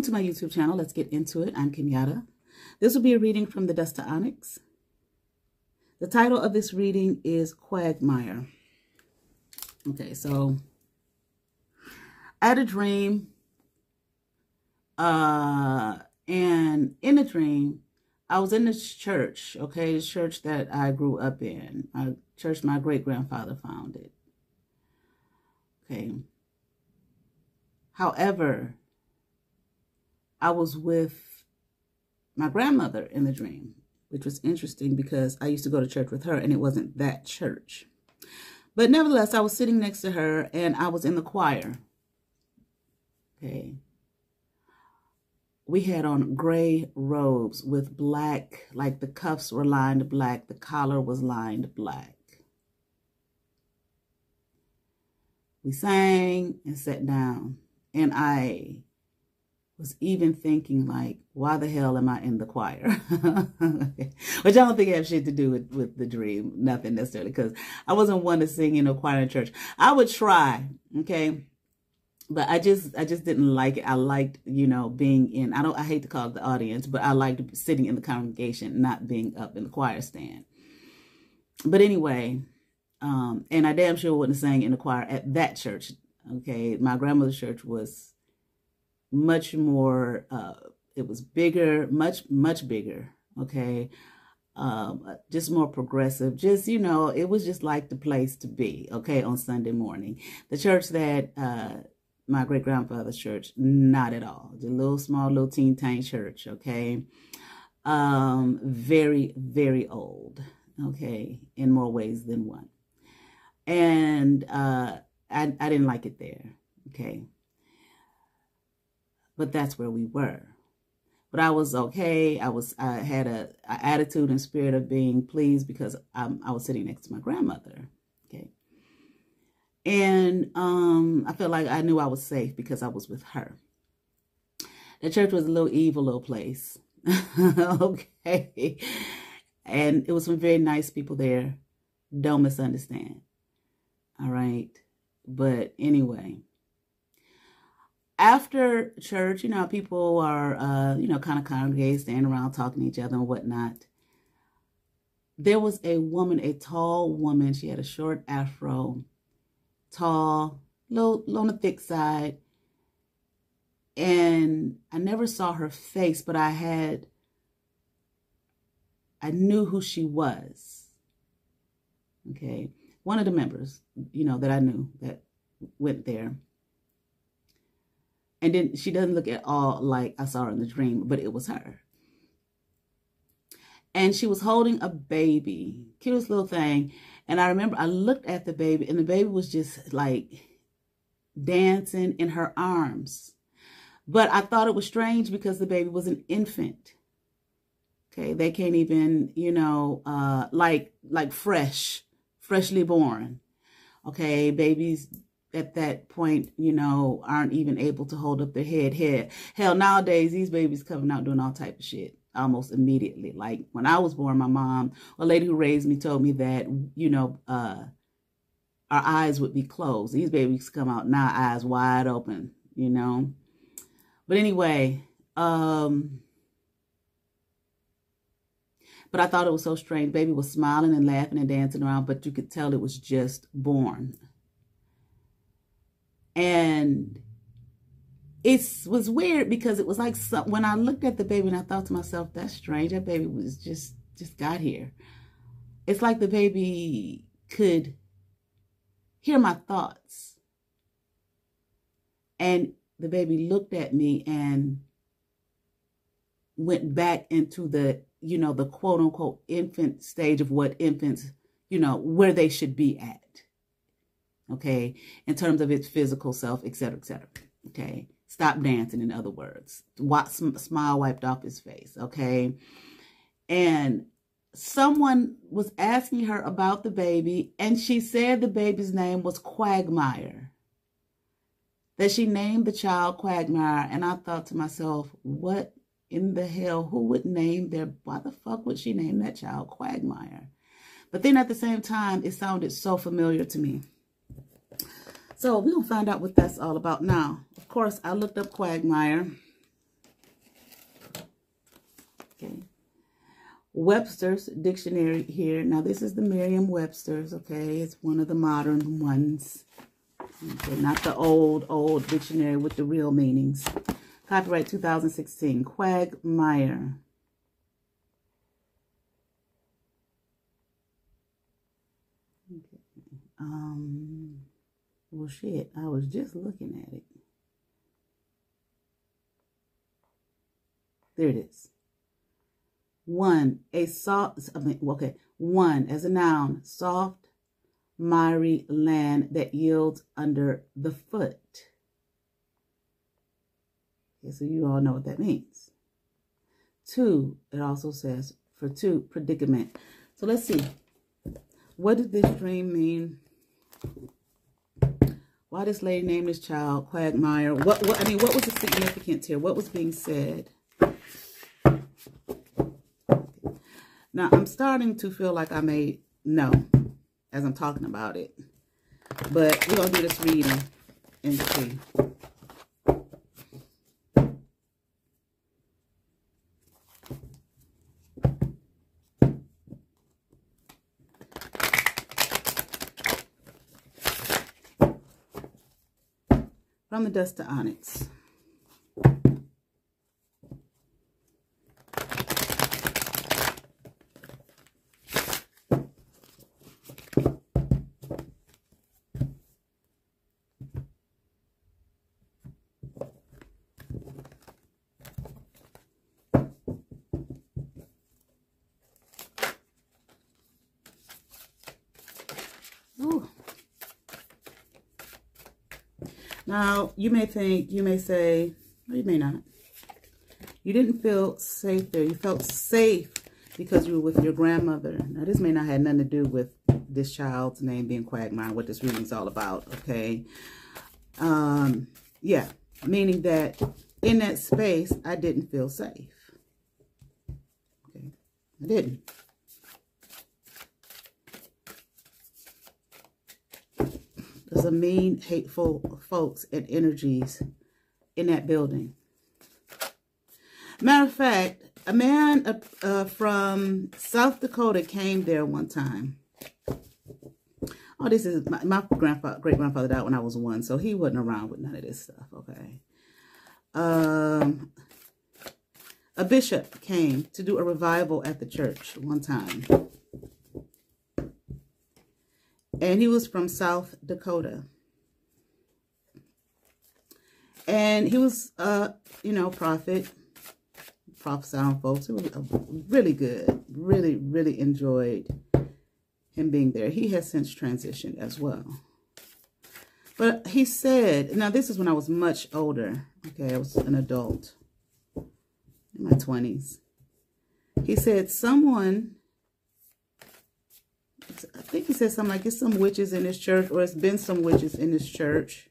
welcome to my YouTube channel. Let's get into it. I'm Kenyatta. This will be a reading from the Dust to Onyx. The title of this reading is Quagmire. Okay, so I had a dream. Uh, and in the dream, I was in this church, okay, the church that I grew up in, a church my great grandfather founded. Okay. However, I was with my grandmother in the dream, which was interesting because I used to go to church with her and it wasn't that church. But nevertheless, I was sitting next to her and I was in the choir. Okay. We had on gray robes with black, like the cuffs were lined black, the collar was lined black. We sang and sat down. And I was even thinking like, why the hell am I in the choir? Which I don't think I have shit to do with, with the dream. Nothing necessarily. Because I wasn't one to sing in a choir in church. I would try. Okay. But I just, I just didn't like it. I liked, you know, being in, I don't, I hate to call it the audience, but I liked sitting in the congregation, not being up in the choir stand. But anyway, um, and I damn sure wouldn't sang in the choir at that church. Okay. My grandmother's church was much more, uh, it was bigger, much, much bigger. Okay. Um, just more progressive. Just, you know, it was just like the place to be. Okay. On Sunday morning, the church that, uh, my great grandfather's church, not at all. The little small little teen tiny church. Okay. Um, very, very old. Okay. In more ways than one. And, uh, I, I didn't like it there. Okay but that's where we were. But I was okay. I was I had a, a attitude and spirit of being pleased because I'm, I was sitting next to my grandmother. Okay, and um, I felt like I knew I was safe because I was with her. The church was a little evil little place. okay, and it was some very nice people there. Don't misunderstand. All right, but anyway after church, you know, people are, uh, you know, kind of congregate, standing around talking to each other and whatnot. There was a woman, a tall woman. She had a short afro, tall, little, little on the thick side. And I never saw her face, but I had, I knew who she was. Okay. One of the members, you know, that I knew that went there. And then she doesn't look at all like I saw her in the dream, but it was her. And she was holding a baby, cutest little thing. And I remember I looked at the baby, and the baby was just like dancing in her arms. But I thought it was strange because the baby was an infant. Okay, they can't even, you know, uh, like like fresh, freshly born. Okay, babies at that point, you know, aren't even able to hold up their head. Head. Hell, nowadays, these babies coming out doing all type of shit almost immediately. Like when I was born, my mom, a lady who raised me told me that, you know, uh, our eyes would be closed. These babies come out now, eyes wide open, you know. But anyway, um, but I thought it was so strange. Baby was smiling and laughing and dancing around, but you could tell it was just born. And it was weird because it was like some, when I looked at the baby and I thought to myself, that's strange. That baby was just just got here. It's like the baby could hear my thoughts. And the baby looked at me and went back into the, you know, the quote unquote infant stage of what infants, you know, where they should be at okay, in terms of its physical self, etc., etc. Okay, stop dancing, in other words. Smile wiped off his face, okay? And someone was asking her about the baby, and she said the baby's name was Quagmire. That she named the child Quagmire, and I thought to myself, what in the hell? Who would name their? Why the fuck would she name that child Quagmire? But then at the same time, it sounded so familiar to me. So we're going to find out what that's all about now. Of course, I looked up Quagmire. Okay. Webster's dictionary here. Now, this is the Merriam-Webster's, okay? It's one of the modern ones. Okay, not the old, old dictionary with the real meanings. Copyright 2016. Quagmire. Okay. Um, well, shit, I was just looking at it. There it is. One, a soft, okay, one, as a noun, soft, miry land that yields under the foot. Okay, so you all know what that means. Two, it also says, for two, predicament. So let's see. What did this dream mean? Why this lady named this child Quagmire? What, what, I mean, what was the significance here? What was being said? Now, I'm starting to feel like I may know as I'm talking about it. But we're going to do this reading and see. From the dust to onyx. Now, you may think, you may say, or you may not. You didn't feel safe there. You felt safe because you were with your grandmother. Now, this may not have nothing to do with this child's name being Quagmire, what this reading's all about, okay? Um, yeah, meaning that in that space, I didn't feel safe. Okay, I didn't. Some mean, hateful folks and energies in that building. Matter of fact, a man uh, uh, from South Dakota came there one time. Oh, this is my, my grandfather, great grandfather died when I was one, so he wasn't around with none of this stuff. Okay. Um, a bishop came to do a revival at the church one time and he was from South Dakota. And he was, uh, you know, prophet, prophesying folks. It was really good. Really, really enjoyed him being there. He has since transitioned as well. But he said, now this is when I was much older. Okay, I was an adult in my 20s. He said, someone I think he said something like it's some witches in this church or it's been some witches in this church.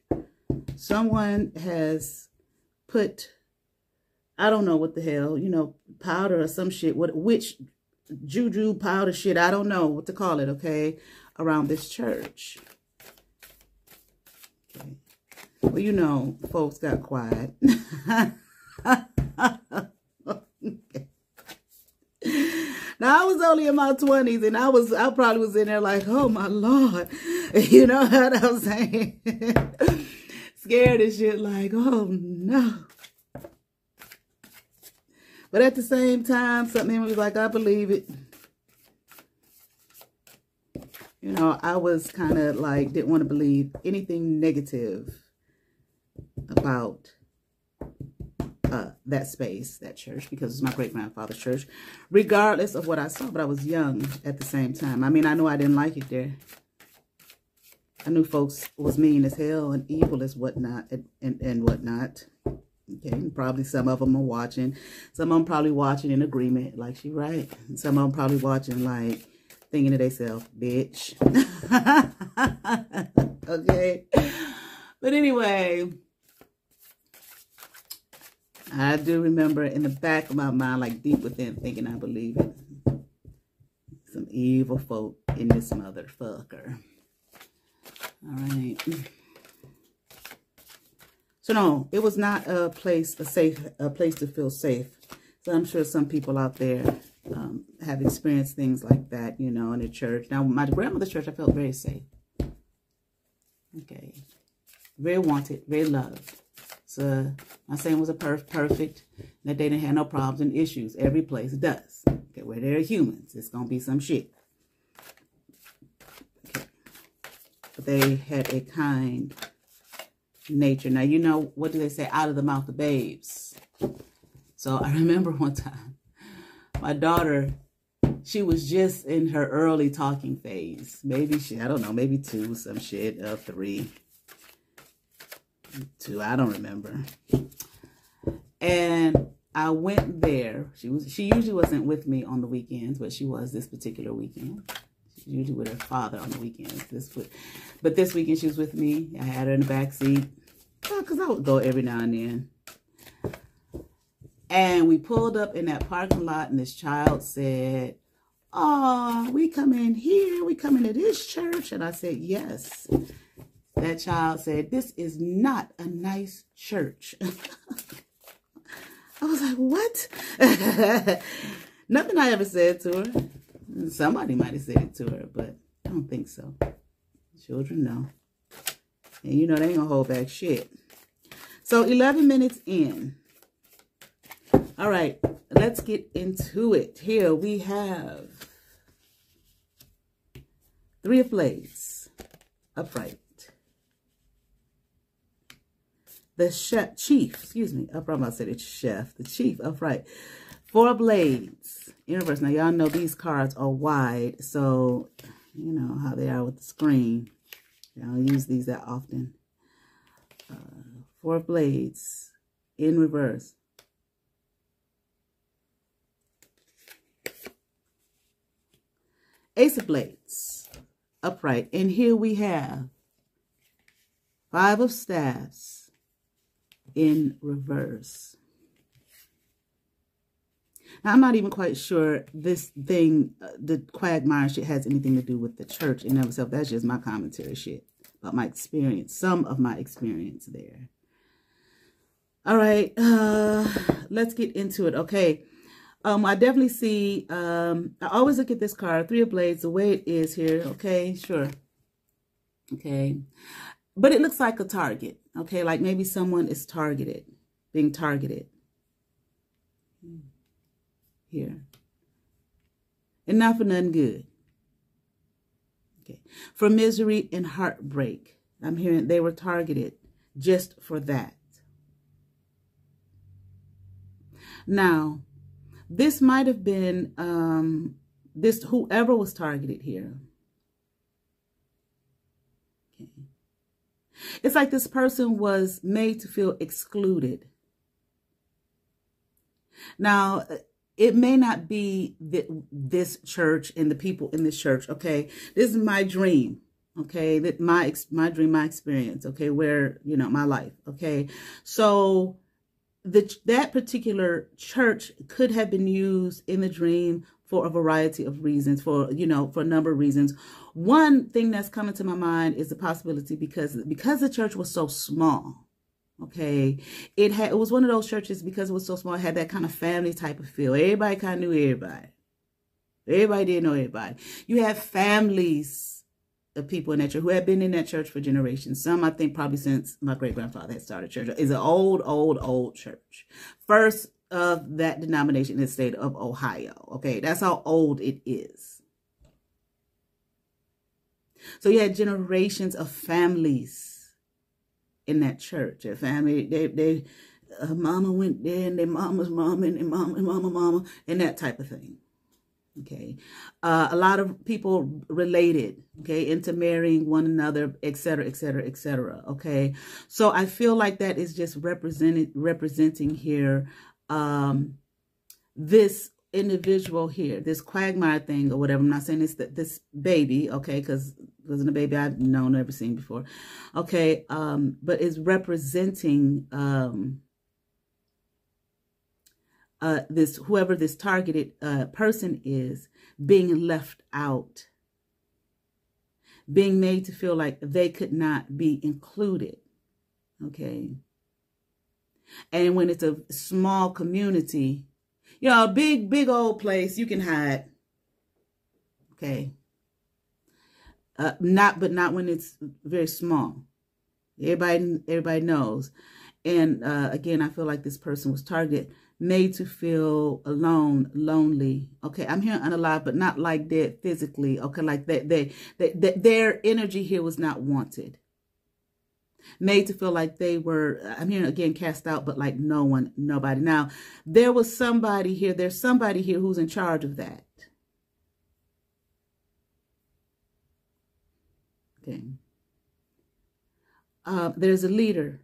Someone has put, I don't know what the hell, you know, powder or some shit, what witch juju powder shit, I don't know what to call it, okay, around this church. Okay. Well, you know, folks got quiet. okay. Now I was only in my twenties, and I was I probably was in there like, oh my lord, you know what I'm saying? Scared and shit, like, oh no. But at the same time, something in me was like, I believe it. You know, I was kind of like, didn't want to believe anything negative about uh, that space, that church, because it's my great-grandfather's church, regardless of what I saw. But I was young at the same time. I mean, I know I didn't like it there. I knew folks was mean as hell and evil as whatnot and, and, and whatnot. Okay, probably some of them are watching. Some of them probably watching in agreement, like she right. Some of them probably watching like thinking to themselves, bitch. okay. But anyway, I do remember in the back of my mind, like deep within, thinking I believe it. Some evil folk in this motherfucker. All right. So no, it was not a place, a safe, a place to feel safe. So I'm sure some people out there um, have experienced things like that, you know, in a church. Now, my grandmother's church, I felt very safe. Okay. Very wanted, very loved. So I'm saying was a perf perfect, that they didn't have no problems and issues. Every place does. Okay, where there are humans, it's going to be some shit. Okay. But they had a kind nature. Now, you know, what do they say? Out of the mouth of babes. So I remember one time, my daughter, she was just in her early talking phase. Maybe she, I don't know, maybe two, some shit, uh, three, two, I don't remember. And I went there. She was, she usually wasn't with me on the weekends, but she was this particular weekend. She's usually with her father on the weekends. This, but this weekend she was with me. I had her in the back seat because I would go every now and then. And we pulled up in that parking lot, and this child said, Oh, we come in here, we come into this church. And I said, Yes. That child said, This is not a nice church. I was like, What? Nothing I ever said to her. Somebody might have said it to her, but I don't think so. Children know. And you know, they ain't gonna hold back shit. So 11 minutes in. All right, let's get into it. Here we have three of blades upright. The chef, chief, excuse me, upright. I said the chef. The chief upright. Four blades in reverse. Now y'all know these cards are wide, so you know how they are with the screen. I don't use these that often. Uh, four blades in reverse. Ace of blades upright. And here we have five of staffs in reverse. Now, I'm not even quite sure this thing, uh, the quagmire shit, has anything to do with the church in of itself. That's just my commentary shit about my experience, some of my experience there. All right, uh, let's get into it. Okay, um, I definitely see, um, I always look at this card, Three of Blades, the way it is here. Okay, sure. Okay, but it looks like a target. Okay, like maybe someone is targeted, being targeted. Here. And not for nothing good. Okay. For misery and heartbreak. I'm hearing they were targeted just for that. Now, this might have been um, this whoever was targeted here. Okay. It's like this person was made to feel excluded. Now, it may not be this church and the people in this church. Okay, this is my dream. Okay, that my my dream, my experience. Okay, where you know my life. Okay, so the that particular church could have been used in the dream for a variety of reasons for you know for a number of reasons one thing that's coming to my mind is the possibility because because the church was so small Okay. It had it was one of those churches because it was so small, it had that kind of family type of feel. Everybody kind of knew everybody. Everybody didn't know everybody. You have families of people in that church who have been in that church for generations. Some I think probably since my great grandfather had started church. It's an old, old, old church. First of that denomination in the state of Ohio. Okay, that's how old it is. So you had generations of families in that church. A family, they, they, uh, mama went there and their mama's mama and their mama, mama, mama, and that type of thing. Okay. Uh, a lot of people related, okay, into marrying one another, etc., etc., etc. Okay. So I feel like that is just represented representing here um this individual here, this quagmire thing or whatever. I'm not saying it's that this baby, okay, because it wasn't a baby I've known, never seen before. Okay, um, but is representing um uh, this whoever this targeted uh, person is being left out, being made to feel like they could not be included. Okay. And when it's a small community, you know, a big, big old place, you can hide. Okay. Uh, not, but not when it's very small. Everybody, everybody knows. And uh, again, I feel like this person was targeted made to feel alone, lonely. Okay, I'm here unalive, but not like dead physically. Okay, like that they, they, they their energy here was not wanted. Made to feel like they were, I'm here again, cast out, but like no one, nobody. Now, there was somebody here, there's somebody here who's in charge of that. Okay. Uh, there's a leader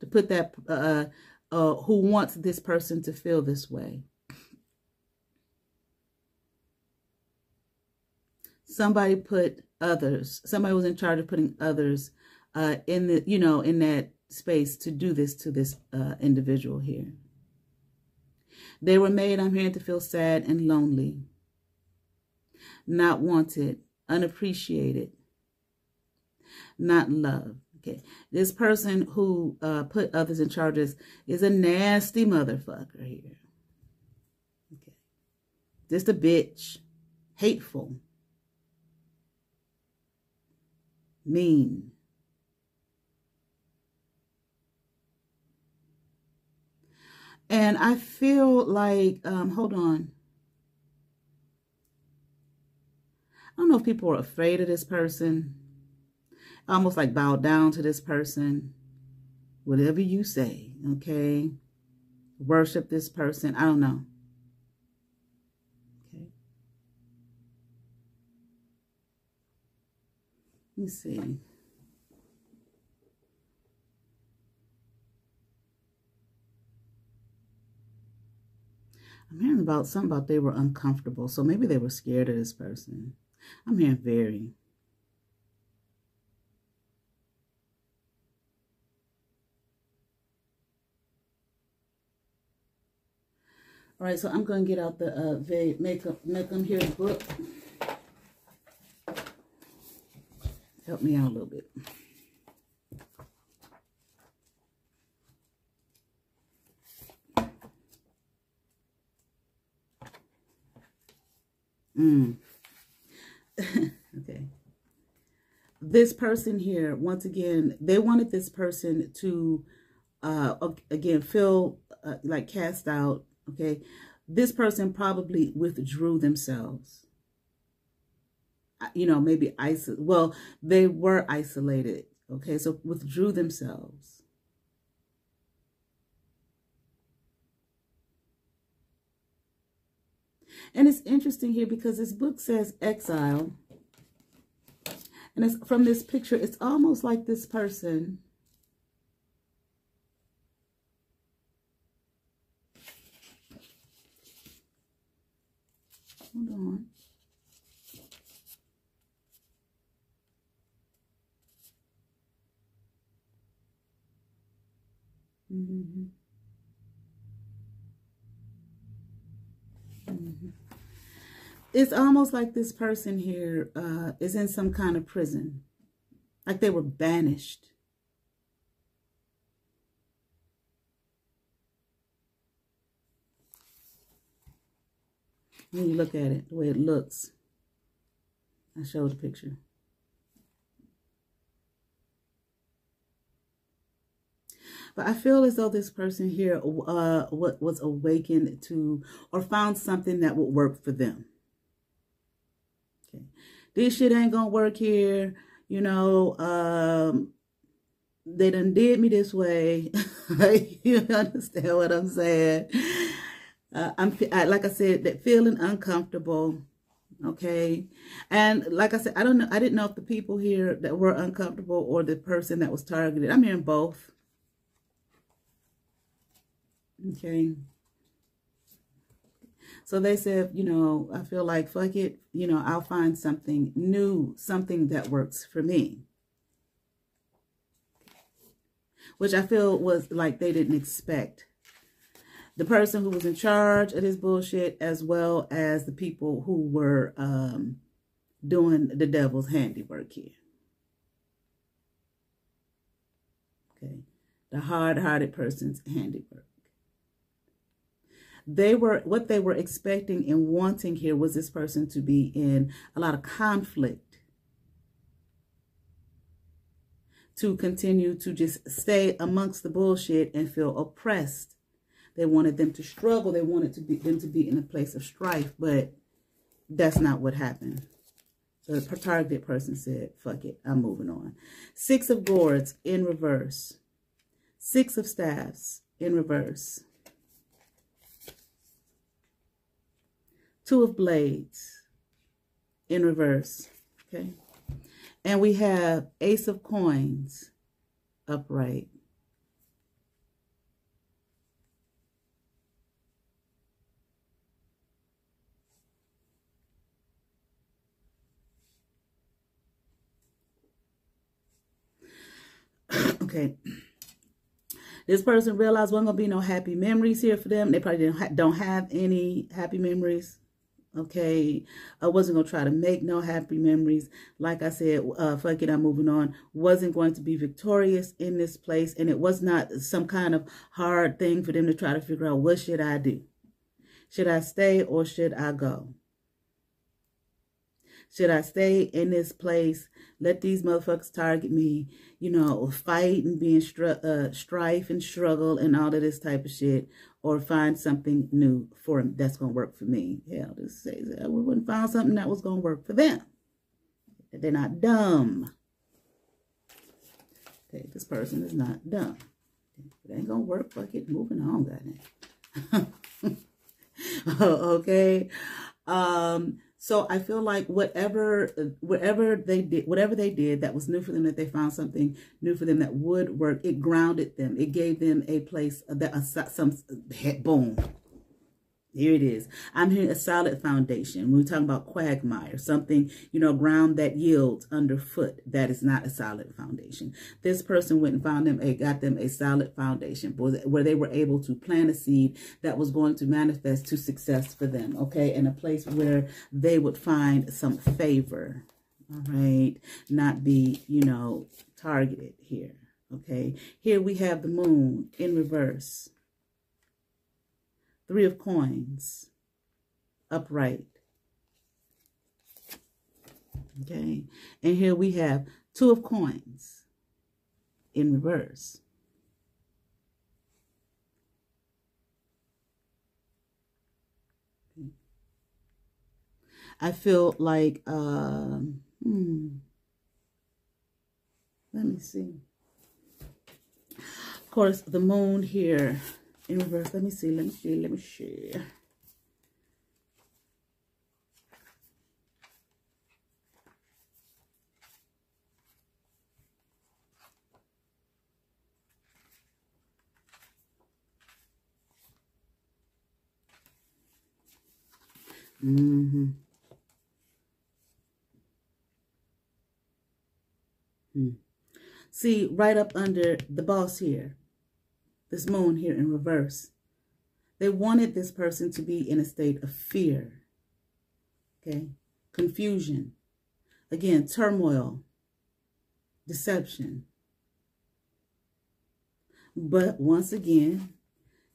to put that, uh, uh, who wants this person to feel this way. Somebody put others, somebody was in charge of putting others uh, in the, you know, in that space to do this to this uh, individual here. They were made, I'm hearing, to feel sad and lonely, not wanted, unappreciated, not loved. Okay. This person who uh, put others in charges is a nasty motherfucker here. Okay. Just a bitch. Hateful. Mean. And I feel like, um, hold on. I don't know if people are afraid of this person almost like bow down to this person. Whatever you say, okay? Worship this person. I don't know. Okay. Let me see. I'm hearing about something about they were uncomfortable. So maybe they were scared of this person. I'm hearing very. All right, so I'm going to get out the uh, make, make them here book. Help me out a little bit. Mm. okay. This person here, once again, they wanted this person to, uh, again, feel uh, like cast out, okay, this person probably withdrew themselves. You know, maybe isolated. Well, they were isolated, okay, so withdrew themselves. And it's interesting here because this book says exile. And it's from this picture, it's almost like this person Hold on. Mm-hmm. Mm-hmm. It's almost like this person here uh, is in some kind of prison, like they were banished. When you look at it, the way it looks. I showed the picture. But I feel as though this person here uh, was awakened to or found something that would work for them. This shit ain't gonna work here. You know, um, they done did me this way. you understand what I'm saying? uh, I'm I, like I said, that feeling uncomfortable. Okay, and like I said, I don't know. I didn't know if the people here that were uncomfortable or the person that was targeted. I'm hearing both. Okay. So they said, you know, I feel like, fuck it, you know, I'll find something new, something that works for me. Which I feel was like they didn't expect. The person who was in charge of this bullshit, as well as the people who were um, doing the devil's handiwork here. Okay. The hard-hearted person's handiwork they were what they were expecting and wanting here was this person to be in a lot of conflict. To continue to just stay amongst the bullshit and feel oppressed. They wanted them to struggle. They wanted to be them to be in a place of strife but that's not what happened. So the targeted person said fuck it i'm moving on. Six of gourds in reverse. Six of staffs in reverse Two of Blades in reverse. Okay. And we have Ace of Coins upright. okay. This person realized wasn't going to be no happy memories here for them. They probably ha don't have any happy memories okay? I wasn't gonna try to make no happy memories. Like i said uh fuck it i'm moving on. Wasn't going to be victorious in this place and it was not some kind of hard thing for them to try to figure out what should i do? Should i stay or should i go? Should I stay in this place? Let these motherfuckers target me, you know, fight and be in str- uh, strife and struggle and all of this type of shit, or find something new for that's gonna work for me. Hell, this says that we wouldn't find something that was gonna work for them. They're not dumb. Okay, this person is not dumb. It ain't gonna work. Fuck it. Moving on, goddamn. okay. Um, so I feel like whatever, whatever they did, whatever they did that was new for them, that they found something new for them that would work, it grounded them. It gave them a place that a, some boom. Here it is. I'm hearing a solid foundation. When we talk about quagmire, something, you know, ground that yields underfoot, that is not a solid foundation. This person went and found them, a, got them a solid foundation where they were able to plant a seed that was going to manifest to success for them, okay? And a place where they would find some favor, all right? Not be, you know, targeted here, okay? Here we have the moon in reverse Three of coins, upright. Okay. And here we have two of coins in reverse. I feel like, uh, hmm, let me see. Of course, the moon here in reverse. Let me see, let me see, let me see. Mm-hmm. Hmm. See, right up under the boss here, this moon here in reverse. They wanted this person to be in a state of fear, okay, confusion, again, turmoil, deception. But once again,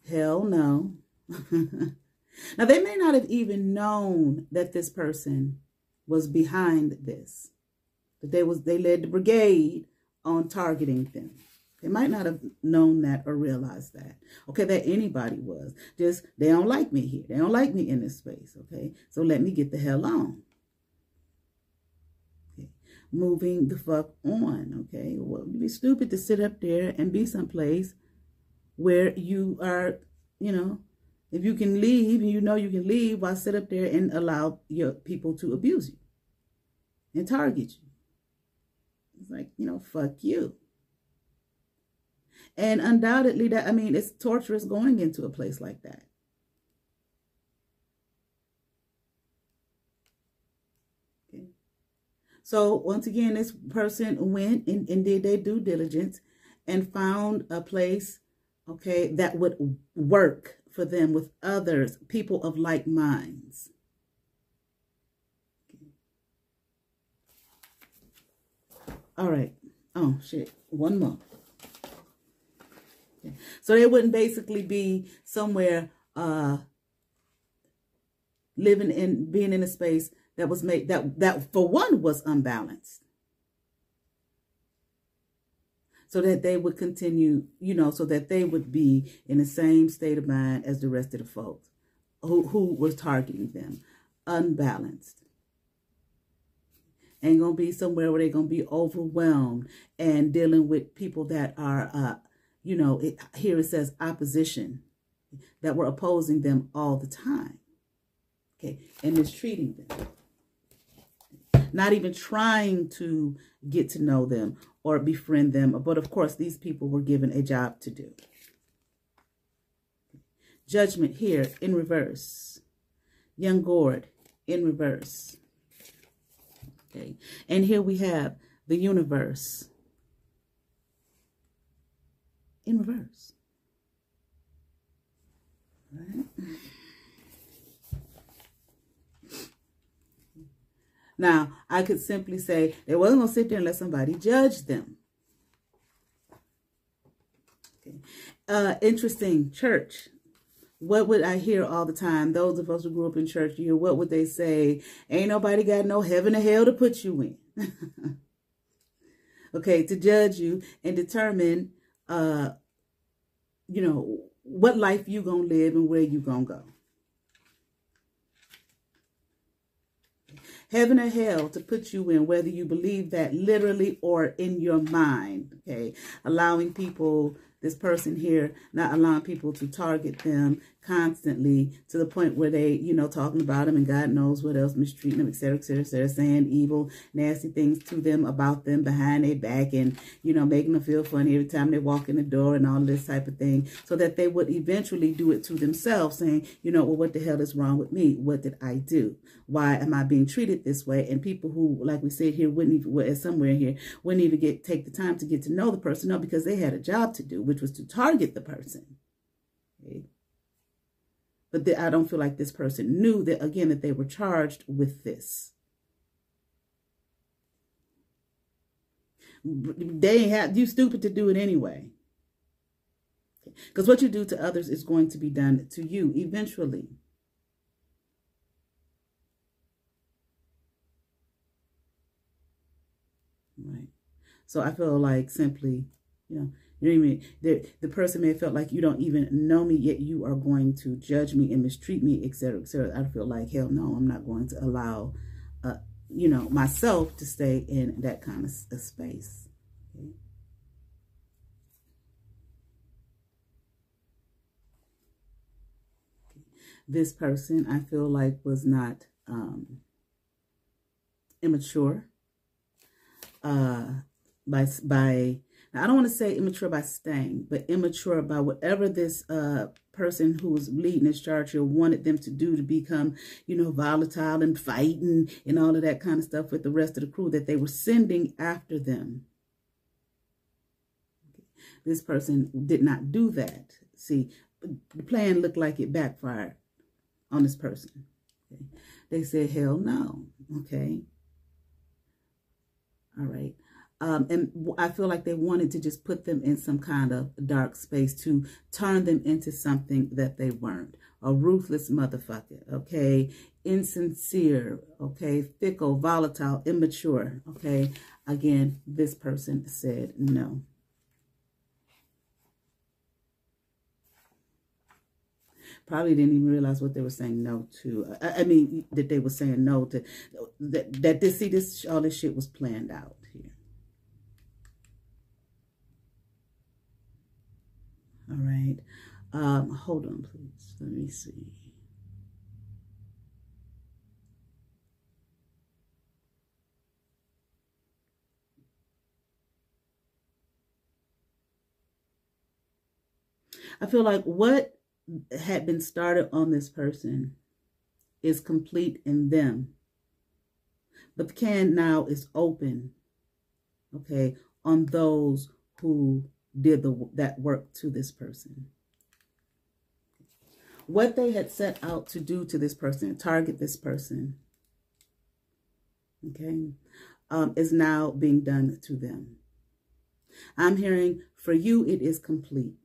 hell no. now, they may not have even known that this person was behind this, but they was they led the brigade on targeting them. They might not have known that or realized that. Okay, that anybody was. Just, they don't like me here. They don't like me in this space. Okay, so let me get the hell on. Okay, moving the fuck on. Okay, well, it'd be stupid to sit up there and be someplace where you are, you know, If you can leave and you know you can leave, why sit up there and allow your people to abuse you and target you? It's like, you know, fuck you. And undoubtedly that I mean it's torturous going into a place like that. Okay. So once again, this person went and, and did their due diligence and found a place, okay, that would work for them with others, people of like minds. All right. Oh, shit. One more. Okay. So they wouldn't basically be somewhere uh, living in, being in a space that was made, that, that for one was unbalanced so that they would continue, you know, so that they would be in the same state of mind as the rest of the folks who, who was targeting them, unbalanced. Ain't gonna be somewhere where they're gonna be overwhelmed and dealing with people that are, uh, you know, it, here it says opposition, that were opposing them all the time, okay, and mistreating them not even trying to get to know them or befriend them. But of course, these people were given a job to do. Judgment here in reverse. Young Gourd in reverse. Okay. And here we have the universe in reverse. Right. Now, I could simply say they wasn't going to sit there and let somebody judge them. Okay. Uh, interesting, church. What would I hear all the time? Those of us who grew up in church, you what would they say? Ain't nobody got no heaven or hell to put you in. okay, to judge you and determine, uh, you know, what life you gonna live and where you gonna go. heaven or hell to put you in, whether you believe that literally or in your mind. Okay. Allowing people, this person here, not allowing people to target them constantly to the point where they, you know, talking about them and God knows what else, mistreating them, etc., etc., etc., saying evil, nasty things to them about them behind their back and, you know, making them feel funny every time they walk in the door and all this type of thing so that they would eventually do it to themselves saying, you know, well, what the hell is wrong with me? What did I do? Why am I being treated this way? And people who, like we said here, wouldn't even, well, somewhere here, wouldn't even get, take the time to get to know the person. No, because they had a job to do, which was to target the person. Okay. But the, I don't feel like this person knew that, again, that they were charged with this. They have you stupid to do it anyway. Because what you do to others is going to be done to you eventually. Right. So I feel like simply, you know, you know what I mean? The, the person may have felt like you don't even know me, yet you are going to judge me and mistreat me, etc., etc. I feel like, hell no, I'm not going to allow, uh, you know, myself to stay in that kind of a space. This person, I feel like, was not um, immature uh, by by now, I don't want to say immature by staying, but immature by whatever this uh, person who was leading this charge here wanted them to do to become, you know, volatile and fighting and all of that kind of stuff with the rest of the crew that they were sending after them. This person did not do that. See, the plan looked like it backfired on this person. They said, hell no. Okay. All right. Um, and I feel like they wanted to just put them in some kind of dark space to turn them into something that they weren't. A ruthless motherfucker, okay? Insincere, okay? Fickle, volatile, immature, okay? Again, this person said no. probably didn't even realize what they were saying no to. I, mean, that they were saying no to. That, that this, see, this, all this shit was planned out here. All right. Um, hold on, please. Let me see. I feel like what had been started on this person is complete in them. But the can now is open, okay, on those who did the that work to this person. What they had set out to do to this person, target this person, okay, um, is now being done to them. I'm hearing for you, it is complete.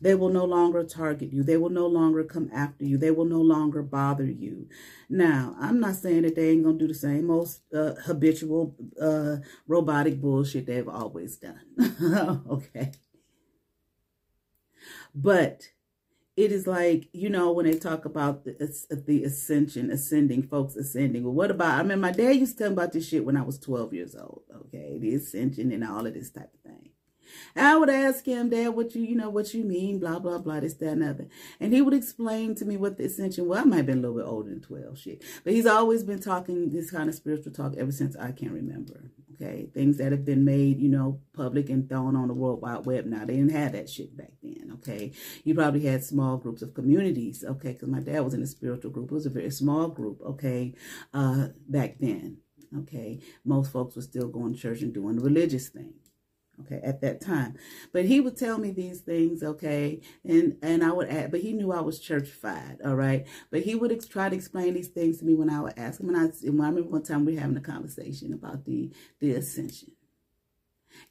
They will no longer target you. They will no longer come after you. They will no longer bother you. Now, I'm not saying that they ain't going to do the same most uh, habitual uh, robotic bullshit they've always done. okay. But it is like, you know, when they talk about the, the ascension, ascending, folks ascending. Well, what about, I mean, my dad used to tell me about this shit when I was 12 years old, okay? The ascension and all of this type of thing. I would ask him, Dad, what you, you know, what you mean, blah, blah, blah, this, that, and other. And he would explain to me what the ascension, well, I might have been a little bit older than 12, shit. But he's always been talking this kind of spiritual talk ever since I can remember, okay? Things that have been made, you know, public and thrown on the World Wide Web now. They didn't have that shit back then, okay? You probably had small groups of communities, okay? Because my dad was in a spiritual group. It was a very small group, okay, uh, back then, okay? Most folks were still going to church and doing the religious thing okay at that time. But he would tell me these things okay and and i would add but he knew i was churchified all right? But he would try to explain these things to me when i would ask him and i, and I remember one time we were having a conversation about the the ascension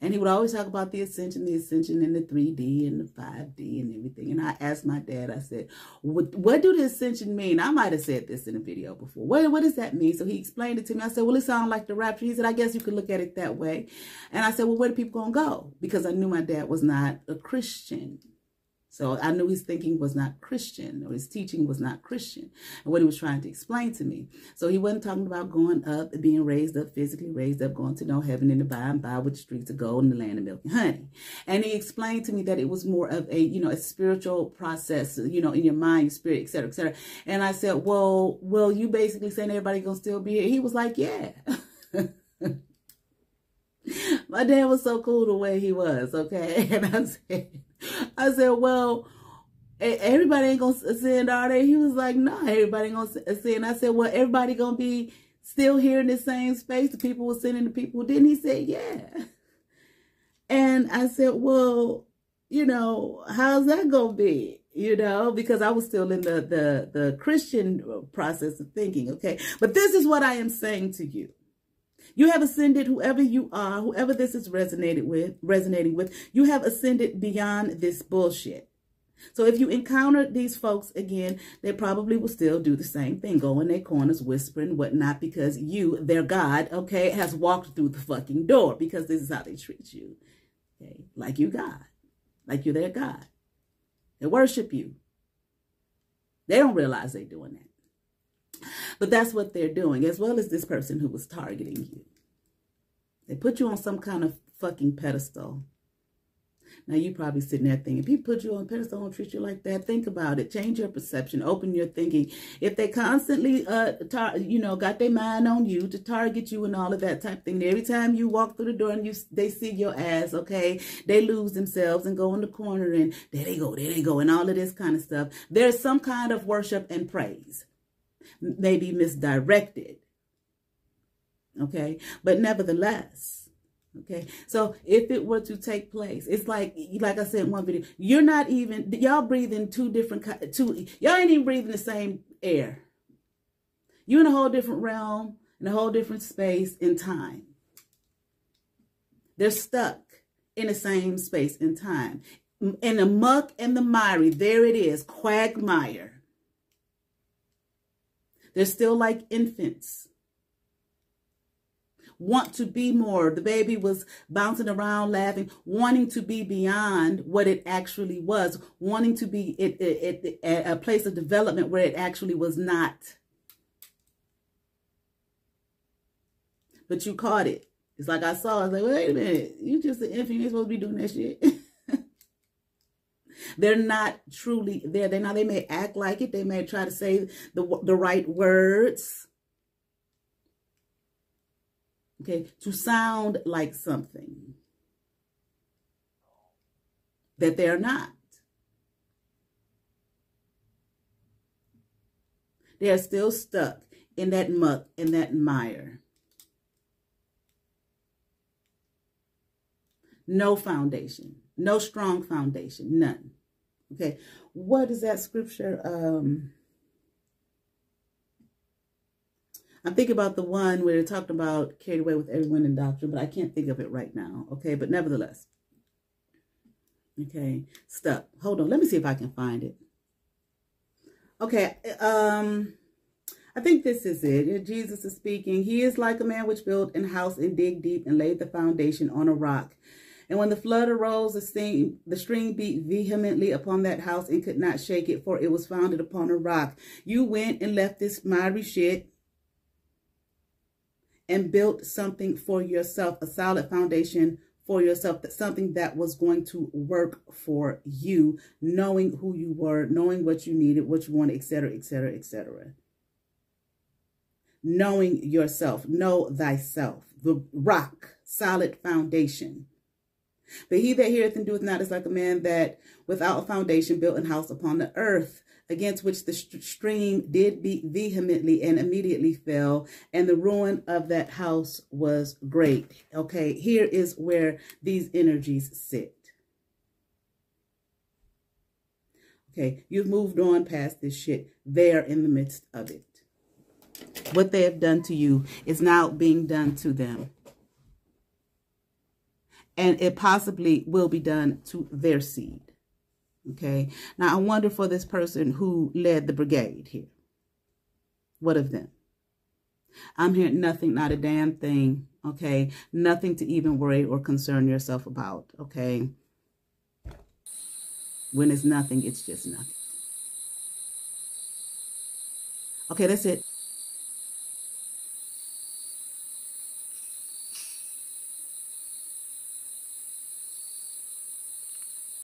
and he would always talk about the ascension, the ascension and the 3D and the 5D and everything. And I asked my dad, I said, what, what do the ascension mean? I might have said this in a video before. What, what does that mean? So he explained it to me. I said, well, it sounds like the rapture. He said, I guess you could look at it that way. And I said, well, where do people going to go? Because I knew my dad was not a Christian. So I knew his thinking was not Christian or his teaching was not Christian and what he was trying to explain to me. So he wasn't talking about going up, being raised up, physically raised up, going to know heaven in the by and by with the streets of gold and the land of milk and honey. And he explained to me that it was more of a, you know, a spiritual process, you know, in your mind, your spirit, et cetera, et cetera. And I said, well, well, you basically saying everybody gonna still be here? He was like, yeah. My dad was so cool the way he was, okay? And I said, I said, well, everybody ain't gonna ascend, are they? He was like, no, everybody ain't gonna ascend. I said, well, everybody gonna be still here in the same space. The people were sending the people didn't. He said, yeah. And I said, well, you know, how's that gonna be? You know, because I was still in the the the Christian process of thinking. Okay, but this is what I am saying to you. You have ascended whoever you are, whoever this is resonated with, resonating with, you have ascended beyond this bullshit. So if you encounter these folks again, they probably will still do the same thing, go in their corners, whispering whatnot, because you, their God, okay, has walked through the fucking door because this is how they treat you. Okay, like you God, like you're their God. They worship you. They don't realize they're doing that. But that's what they're doing, as well as this person who was targeting you. They put you on some kind of fucking pedestal. Now you probably sitting there thinking, people put you on a pedestal, don't treat you like that. Think about it. Change your perception. Open your thinking. If they constantly, uh, you know, got their mind on you to target you and all of that type thing, every time you walk through the door and you they see your ass, okay, they lose themselves and go in the corner and there they go, there they go, and all of this kind of stuff. There's some kind of worship and praise maybe misdirected. Okay. But nevertheless, okay. So if it were to take place, it's like, like I said in one video, you're not even, y'all breathing two different, two, y'all ain't even breathing the same air. You're in a whole different realm, in a whole different space in time. They're stuck in the same space in time. In the muck and the miry, there it is, quagmire. They're still like infants. Want to be more. The baby was bouncing around laughing, wanting to be beyond what it actually was, wanting to be at a place of development where it actually was not. But you caught it. It's like I saw, I was like, wait a minute, you just an infant, you ain't supposed to be doing that shit. They're not truly there. They now they may act like it. They may try to say the the right words. Okay, to sound like something that they're not. They are still stuck in that muck, in that mire. No foundation, no strong foundation, none. Okay, what is that scripture? Um, I'm thinking about the one where it talked about carried away with every wind and doctrine, but I can't think of it right now. Okay, but nevertheless. Okay, stuck. Hold on, let me see if I can find it. Okay, um, I think this is it. Jesus is speaking. He is like a man which built an house and dig deep and laid the foundation on a rock. And when the flood arose, the stream, the stream beat vehemently upon that house and could not shake it, for it was founded upon a rock. You went and left this miry shit and built something for yourself, a solid foundation for yourself, that something that was going to work for you, knowing who you were, knowing what you needed, what you wanted, etc., etc., etc. Knowing yourself, know thyself, the rock, solid foundation. But he that heareth and doeth not is like a man that without a foundation built an house upon the earth, against which the stream did beat vehemently and immediately fell, and the ruin of that house was great. Okay, here is where these energies sit. Okay, you've moved on past this shit. They're in the midst of it. What they have done to you is now being done to them and it possibly will be done to their seed. Okay. Now, I wonder for this person who led the brigade here. What of them? I'm hearing nothing, not a damn thing. Okay. Nothing to even worry or concern yourself about. Okay. When it's nothing, it's just nothing. Okay, that's it.